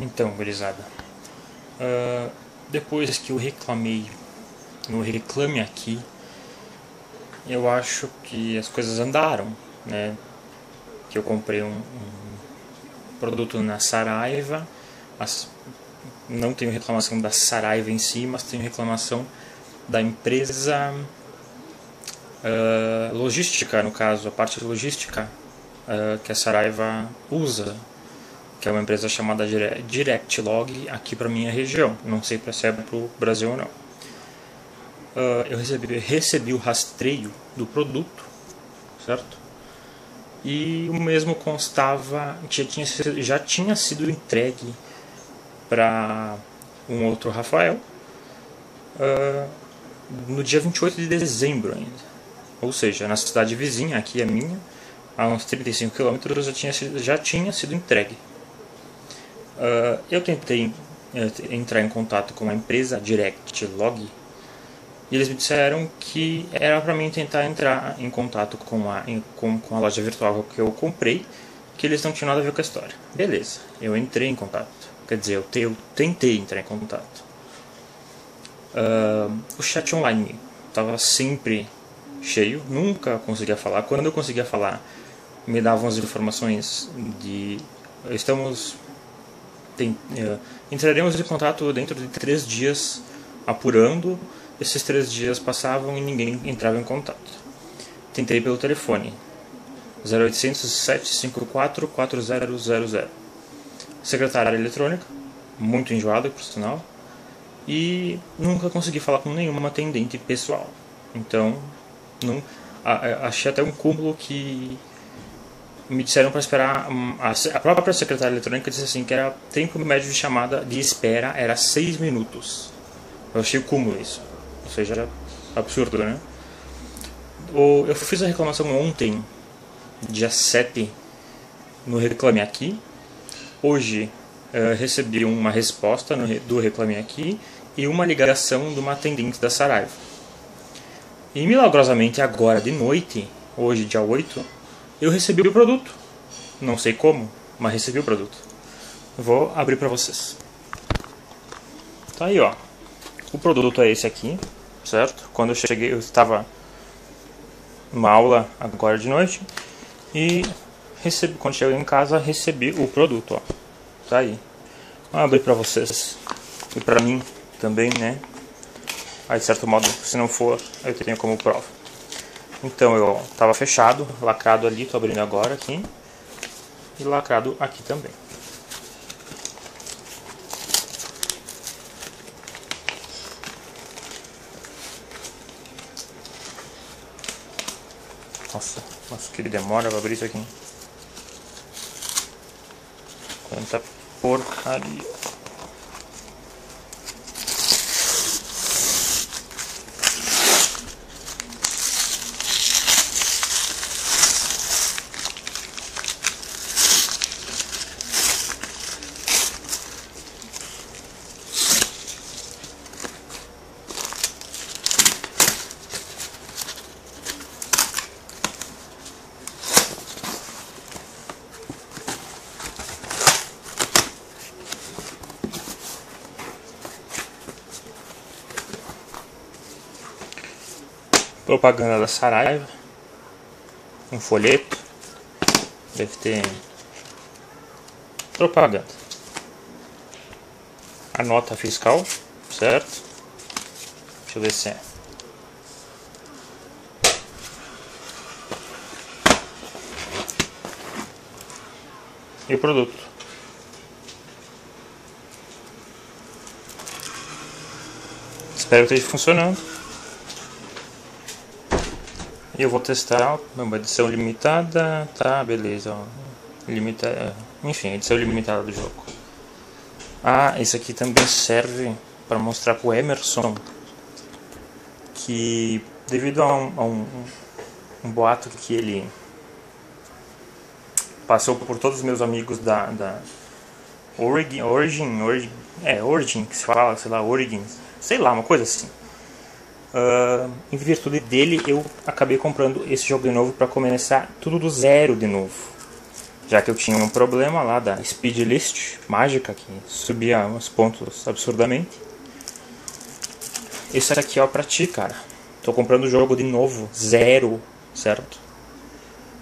Então, gurizada, uh, depois que eu reclamei no Reclame Aqui, eu acho que as coisas andaram, né? Que eu comprei um, um produto na Saraiva, não tenho reclamação da Saraiva em si, mas tenho reclamação da empresa uh, logística, no caso, a parte logística uh, que a Saraiva usa que é uma empresa chamada DirectLog aqui para minha região. Não sei se é para o Brasil ou não. Uh, eu recebi, recebi o rastreio do produto, certo? E o mesmo constava, já tinha, já tinha sido entregue para um outro Rafael uh, no dia 28 de dezembro ainda. Ou seja, na cidade vizinha, aqui é minha, a uns 35 quilômetros já tinha, já tinha sido entregue. Uh, eu tentei uh, entrar em contato com a empresa DirectLog e eles me disseram que era para mim tentar entrar em contato com a, com, com a loja virtual que eu comprei, que eles não tinham nada a ver com a história. Beleza, eu entrei em contato. Quer dizer, eu, te, eu tentei entrar em contato. Uh, o chat online estava sempre cheio, nunca conseguia falar. Quando eu conseguia falar, me davam as informações de estamos tem, uh, entraremos em contato dentro de três dias apurando. Esses três dias passavam e ninguém entrava em contato. Tentei pelo telefone 0800 754 4000. Secretária eletrônica, muito enjoada por sinal, e nunca consegui falar com nenhuma atendente pessoal. Então, não, achei até um cúmulo que me disseram para esperar. A própria secretária eletrônica disse assim que era tempo médio de chamada de espera era 6 minutos. Eu achei o cúmulo isso. Ou seja, absurdo, né? Eu fiz a reclamação ontem, dia 7, no Reclame Aqui. Hoje eu recebi uma resposta do Reclame Aqui e uma ligação de uma atendente da Saraiva. E milagrosamente agora de noite, hoje dia 8, eu recebi o produto. Não sei como, mas recebi o produto. Vou abrir para vocês. Tá aí, ó. O produto é esse aqui, certo? Quando eu cheguei, eu estava numa aula agora de noite e recebi, quando cheguei em casa, recebi o produto, ó. Tá aí. Vou abrir para vocês e para mim também, né? Aí, de certo modo, se não for, eu tenho como prova. Então eu estava fechado, lacrado ali, estou abrindo agora aqui. E lacrado aqui também. Nossa, nossa, que ele demora para abrir isso aqui. Quanta porcaria. Propaganda da Saraiva, um folheto, deve ter propaganda, a nota fiscal, certo? Deixa eu ver se é. E o produto. Espero que esteja funcionando. Eu vou testar uma edição limitada, tá, beleza. Limita, é, enfim, edição limitada do jogo. Ah, isso aqui também serve para mostrar para o Emerson que devido a um, a um, um boato que ele passou por todos os meus amigos da, da Origin, Origin, Origin, é, Origin que se fala, sei lá, Origin, sei lá, uma coisa assim. Uh, em virtude dele, eu acabei comprando esse jogo de novo para começar tudo do zero de novo. Já que eu tinha um problema lá da speed list mágica que subia uns pontos absurdamente. Isso aqui ó pra ti, cara. Tô comprando o jogo de novo, zero, certo?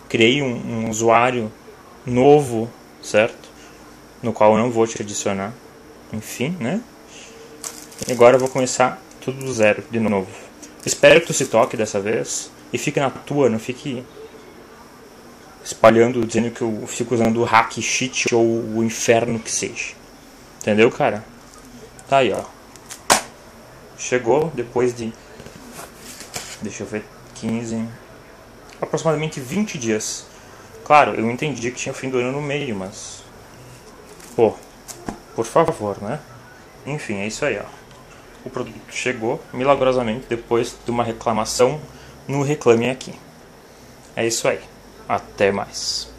Criei um, um usuário novo, certo? No qual eu não vou te adicionar. Enfim, né? E agora eu vou começar tudo do zero de novo. Espero que tu se toque dessa vez e fique na tua, não fique espalhando, dizendo que eu fico usando o hack cheat ou o inferno que seja. Entendeu, cara? Tá aí, ó. Chegou depois de. Deixa eu ver. 15. Aproximadamente 20 dias. Claro, eu entendi que tinha fim do ano no meio, mas. Pô, por favor, né? Enfim, é isso aí, ó. O produto chegou milagrosamente depois de uma reclamação no Reclame Aqui. É isso aí. Até mais.